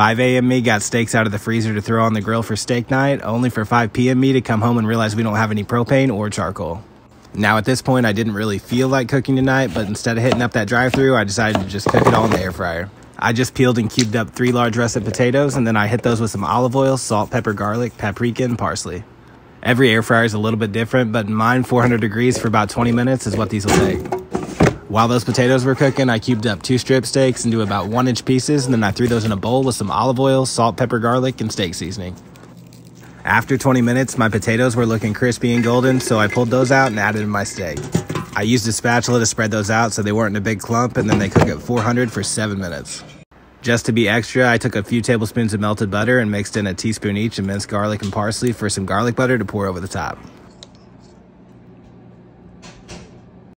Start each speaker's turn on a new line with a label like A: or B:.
A: 5 a.m. me got steaks out of the freezer to throw on the grill for steak night, only for 5 p.m. me to come home and realize we don't have any propane or charcoal. Now at this point, I didn't really feel like cooking tonight, but instead of hitting up that drive-through, I decided to just cook it all in the air fryer. I just peeled and cubed up three large russet potatoes, and then I hit those with some olive oil, salt, pepper, garlic, paprika, and parsley. Every air fryer is a little bit different, but mine, 400 degrees for about 20 minutes is what these will take. While those potatoes were cooking, I cubed up two strip steaks into about one inch pieces, and then I threw those in a bowl with some olive oil, salt, pepper, garlic, and steak seasoning. After 20 minutes, my potatoes were looking crispy and golden, so I pulled those out and added in my steak. I used a spatula to spread those out so they weren't in a big clump, and then they cook at 400 for 7 minutes. Just to be extra, I took a few tablespoons of melted butter and mixed in a teaspoon each of minced garlic and parsley for some garlic butter to pour over the top.